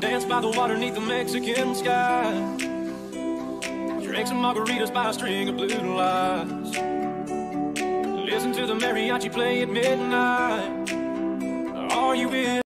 dance by the water neath the Mexican sky. Drink some margaritas by a string of blue lights. Listen to the mariachi play at midnight. Are you in?